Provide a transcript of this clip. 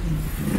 Mm-hmm.